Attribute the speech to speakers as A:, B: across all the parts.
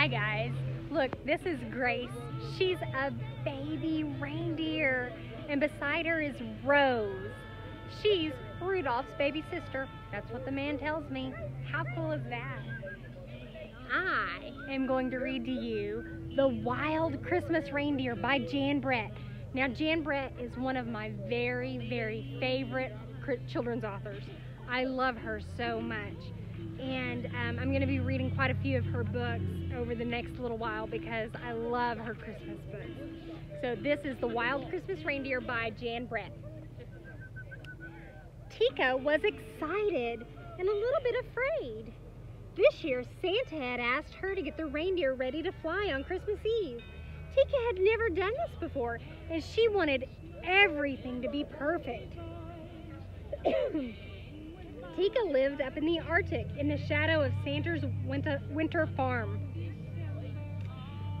A: Hi guys. Look, this is Grace. She's a baby reindeer. And beside her is Rose. She's Rudolph's baby sister. That's what the man tells me. How cool is that? I am going to read to you The Wild Christmas Reindeer by Jan Brett. Now, Jan Brett is one of my very, very favorite children's authors. I love her so much. And um, I'm going to be reading quite a few of her books over the next little while because I love her Christmas books. So this is The Wild Christmas Reindeer by Jan Brett. Teeka was excited and a little bit afraid. This year, Santa had asked her to get the reindeer ready to fly on Christmas Eve. Teeka had never done this before, and she wanted everything to be perfect. Teeka lived up in the Arctic in the shadow of Santa's winter, winter farm.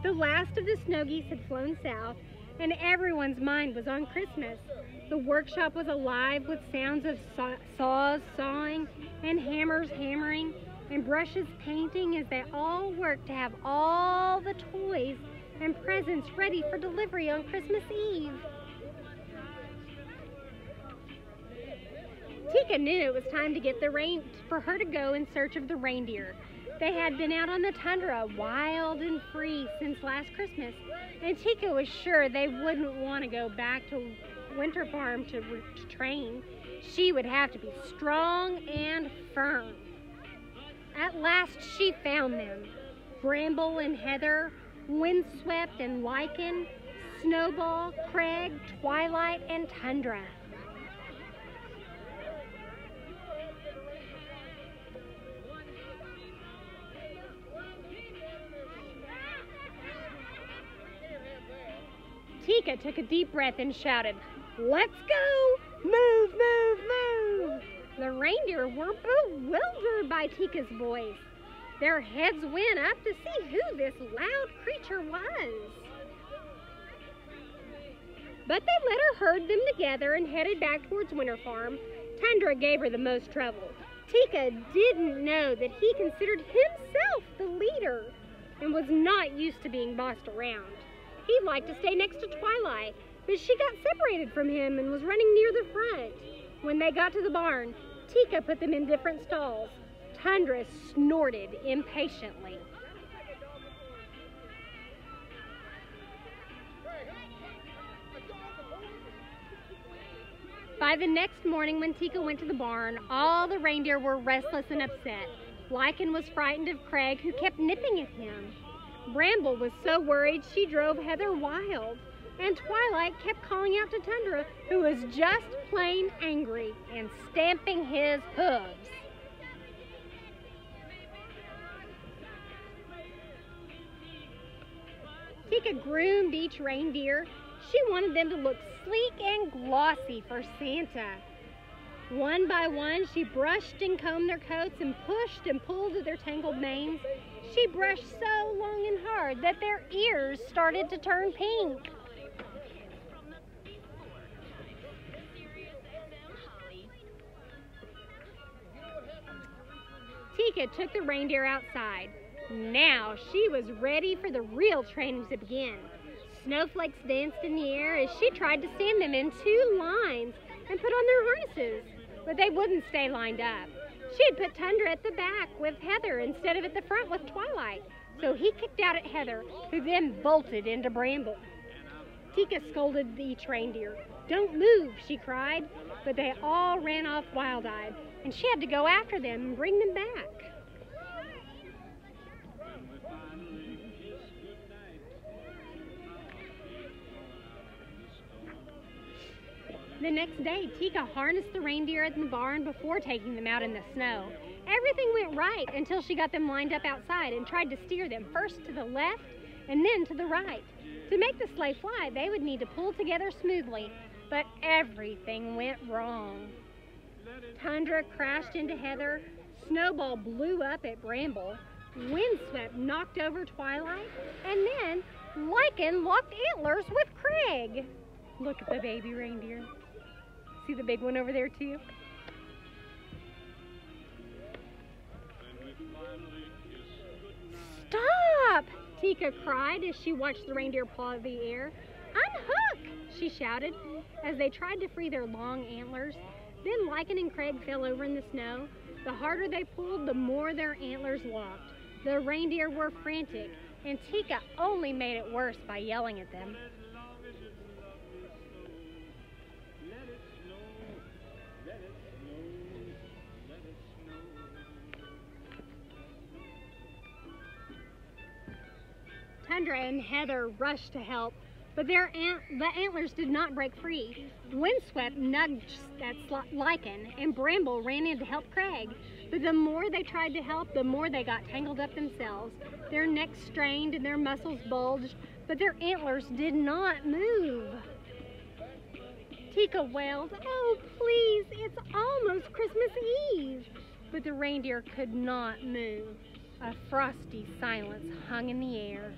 A: The last of the snow geese had flown south, and everyone's mind was on Christmas. The workshop was alive with sounds of saws sawing and hammers hammering and brushes painting as they all worked to have all the toys and presents ready for delivery on Christmas Eve. Teeka knew it was time to get the rain for her to go in search of the reindeer. They had been out on the tundra, wild and free, since last Christmas, and Teeka was sure they wouldn't want to go back to Winter Farm to, to train. She would have to be strong and firm. At last she found them. Bramble and Heather, Windswept and Lichen, Snowball, Craig, Twilight, and Tundra. Teeka took a deep breath and shouted, Let's go! Move, move, move! The reindeer were bewildered by Teeka's voice. Their heads went up to see who this loud creature was. But they let her herd them together and headed back towards Winter Farm. Tundra gave her the most trouble. Teeka didn't know that he considered himself the leader and was not used to being bossed around. He liked to stay next to Twilight, but she got separated from him and was running near the front. When they got to the barn, Teeka put them in different stalls. Tundra snorted impatiently. By the next morning when Teeka went to the barn, all the reindeer were restless and upset. Lichen was frightened of Craig, who kept nipping at him. Bramble was so worried she drove Heather wild. And Twilight kept calling out to Tundra, who was just plain angry and stamping his hooves. Teeka groomed each reindeer. She wanted them to look sleek and glossy for Santa. One by one, she brushed and combed their coats and pushed and pulled at their tangled manes. She brushed so long and hard that their ears started to turn pink. Teeka took the reindeer outside. Now she was ready for the real training to begin. Snowflakes danced in the air as she tried to stand them in two lines and put on their harnesses but they wouldn't stay lined up. She had put Tundra at the back with Heather instead of at the front with Twilight. So he kicked out at Heather, who then bolted into Bramble. Teeka scolded each reindeer. Don't move, she cried. But they all ran off wild-eyed, and she had to go after them and bring them back. The next day, Teeka harnessed the reindeer in the barn before taking them out in the snow. Everything went right until she got them lined up outside and tried to steer them first to the left and then to the right. To make the sleigh fly, they would need to pull together smoothly, but everything went wrong. Tundra crashed into Heather, Snowball blew up at Bramble, Windswept knocked over Twilight, and then Lichen locked antlers with Craig. Look at the baby reindeer. See the big one over there too? Stop! Teeka cried as she watched the reindeer paw the air. Unhook! she shouted as they tried to free their long antlers. Then Lichen and Craig fell over in the snow. The harder they pulled, the more their antlers locked. The reindeer were frantic, and Teeka only made it worse by yelling at them. Tundra and Heather rushed to help, but their ant the antlers did not break free. Windswept nudged at Lichen, and Bramble ran in to help Craig. But the more they tried to help, the more they got tangled up themselves. Their necks strained and their muscles bulged, but their antlers did not move. Teeka wailed, Oh, please, it's almost Christmas Eve. But the reindeer could not move. A frosty silence hung in the air.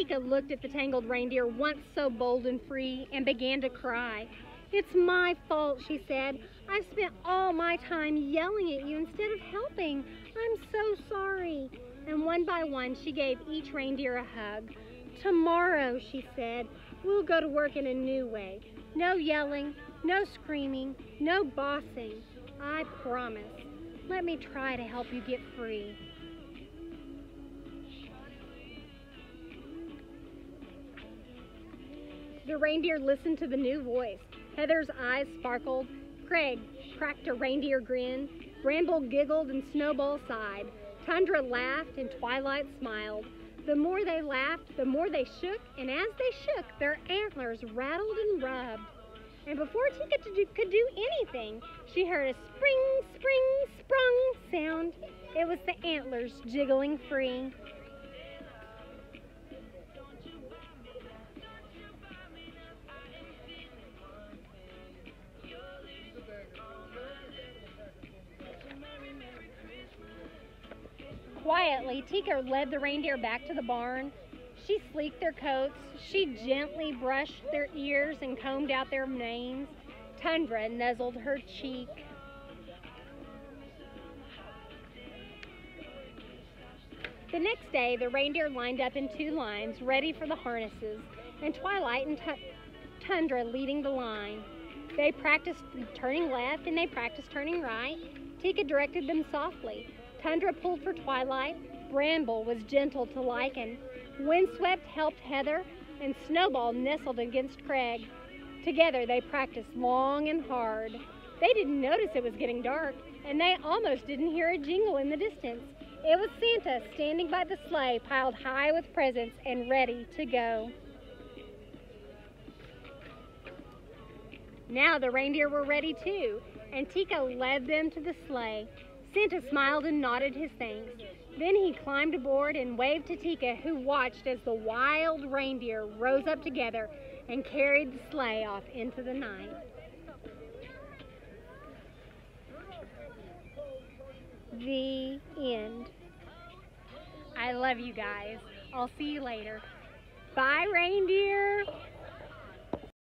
A: Teeka looked at the tangled reindeer, once so bold and free, and began to cry. It's my fault, she said. I've spent all my time yelling at you instead of helping. I'm so sorry. And one by one, she gave each reindeer a hug. Tomorrow, she said, we'll go to work in a new way. No yelling, no screaming, no bossing. I promise. Let me try to help you get free. The reindeer listened to the new voice. Heather's eyes sparkled. Craig cracked a reindeer grin. Bramble giggled and Snowball sighed. Tundra laughed and Twilight smiled. The more they laughed, the more they shook, and as they shook, their antlers rattled and rubbed. And before Teeka could do anything, she heard a spring, spring, sprung sound. It was the antlers jiggling free. Quietly, Teeka led the reindeer back to the barn. She sleeked their coats. She gently brushed their ears and combed out their manes. Tundra nuzzled her cheek. The next day, the reindeer lined up in two lines, ready for the harnesses, and Twilight and Tundra leading the line. They practiced turning left and they practiced turning right. Teeka directed them softly. Tundra pulled for Twilight. Bramble was gentle to lichen, Windswept helped Heather, and Snowball nestled against Craig. Together they practiced long and hard. They didn't notice it was getting dark, and they almost didn't hear a jingle in the distance. It was Santa standing by the sleigh piled high with presents and ready to go. Now the reindeer were ready too, and Teeka led them to the sleigh. Santa smiled and nodded his thanks. Then he climbed aboard and waved to Teeka, who watched as the wild reindeer rose up together and carried the sleigh off into the night. The end. I love you guys. I'll see you later. Bye, reindeer.